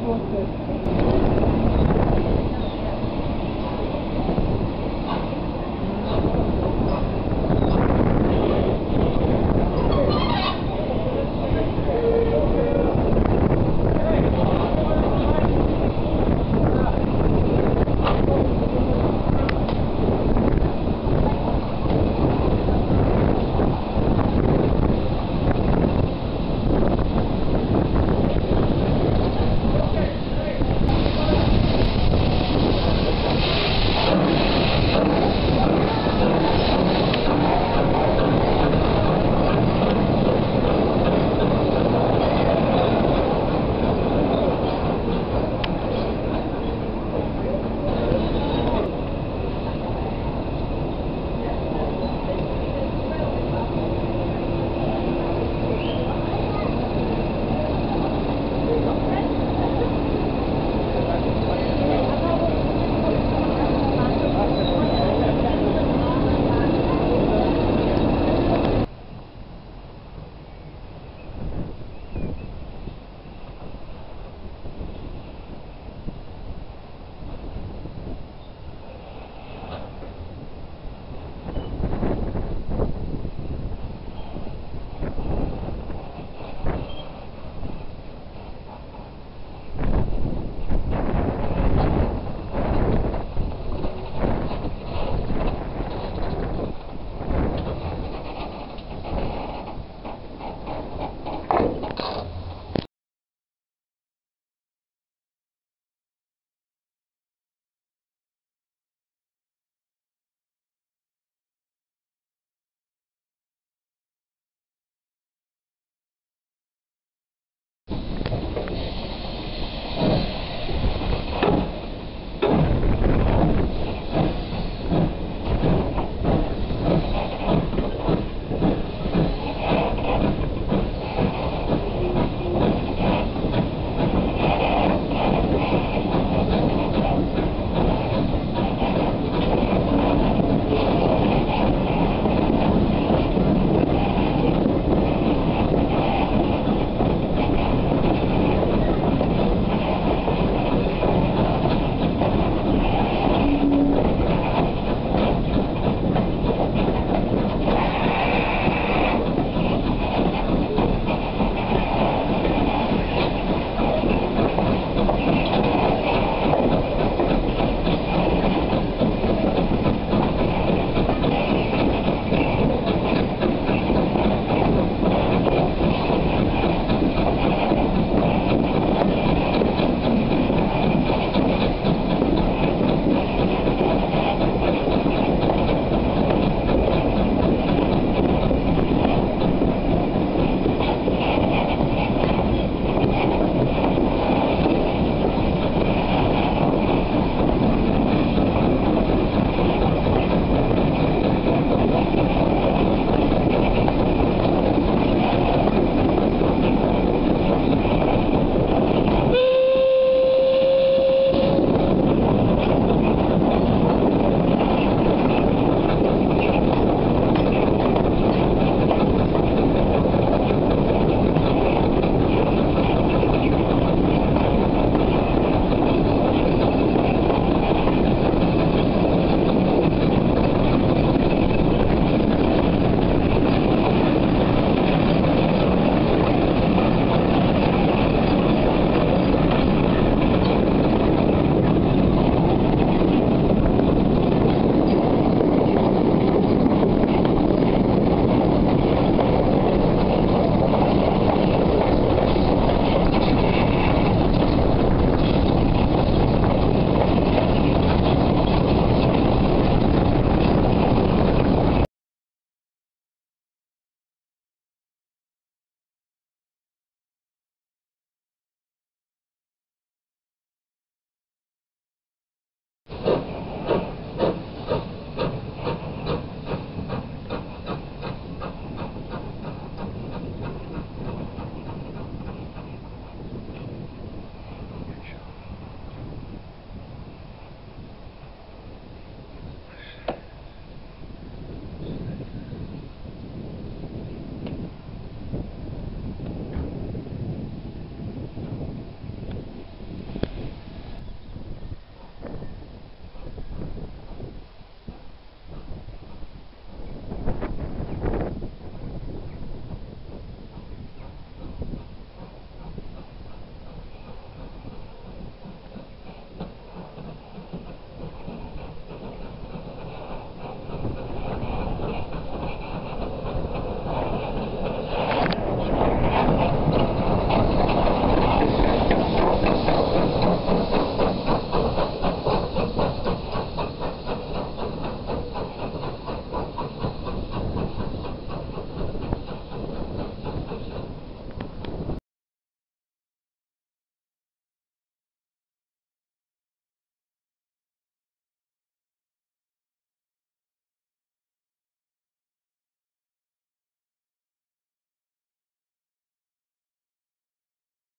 water.